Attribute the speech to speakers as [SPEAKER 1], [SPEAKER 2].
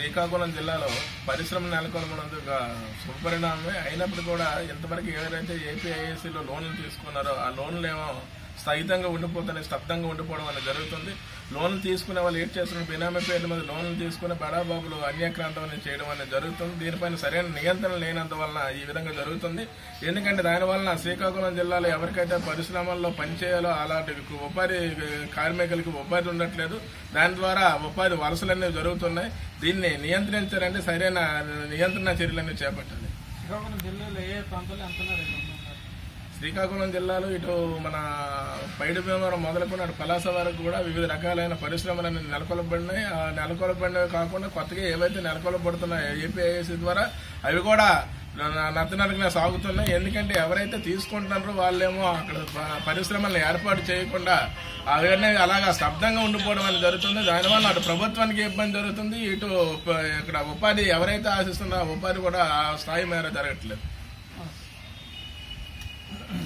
[SPEAKER 1] శ్రీకాకుళం జిల్లాలో పరిశ్రమ నెలకొల్పనందు శుభపరిణామమే అయినప్పుడు కూడా ఇంతవరకు ఎవరైతే ఏపీఐఏసీలో లోన్లు తీసుకున్నారో ఆ లోన్లు ఏమో స్థగితంగా ఉండిపోతున్నాయి స్తబ్దంగా ఉండిపోవడం అనేది జరుగుతుంది. లోన్లు తీసుకునే వాళ్ళు ఏం చేస్తున్న బినామీ పేర్ల మీద లోన్లు తీసుకుని బడాబాబులు అన్యాక్రాంతం అనేది చేయడం అనేది జరుగుతుంది. దీనిపైన సరైన నియంత్రణ లేనందువలన ఈ విధంగా జరుగుతుంది. ఎందుకంటే దానివలన శ్రీకాకుళం జిల్లాలో ఎవరికైతే పరిశ్రమల్లో పనిచేయాలో అలాంటి ఉపాధి కార్మికులకి ఉపాధి ఉండట్లేదు. దాని ద్వారా ఉపాధి వలసలు అనేవి జరుగుతున్నాయి. దీన్ని నియంత్రించాలంటే సరైన నియంత్రణ చర్యలన్నీ చేపట్టాలి.
[SPEAKER 2] శ్రీకాకుళం జిల్లాలో ఏ ప్రాంతాల్లో ఎంత
[SPEAKER 1] శ్రీకాకుళం జిల్లాలో ఇటు మన పైడి భీమవరం మొదలుకున్న పలాస వరకు కూడా వివిధ రకాలైన పరిశ్రమలు నెలకొల్పబడినాయి. ఆ నెలకొల్పబడినవి కాకుండా కొత్తగా ఏవైతే నెలకొల్పబడుతున్నాయో ఏపీఐఎస్సీ ద్వారా అవి కూడా నత్తనరకనే సాగుతున్నాయి. ఎందుకంటే ఎవరైతే తీసుకుంటున్నారో వాళ్ళేమో అక్కడ పరిశ్రమలను ఏర్పాటు చేయకుండా అవన్నీ అలాగా స్తబ్దంగా ఉండిపోవడం అనేది జరుగుతుంది. దానివల్ల అటు ప్రభుత్వానికి ఇబ్బంది జరుగుతుంది. ఇటు ఇక్కడ ఉపాధి ఎవరైతే ఆశిస్తున్నారో ఉపాధి కూడా స్థాయి మేర జరగట్లేదు. Mm-hmm.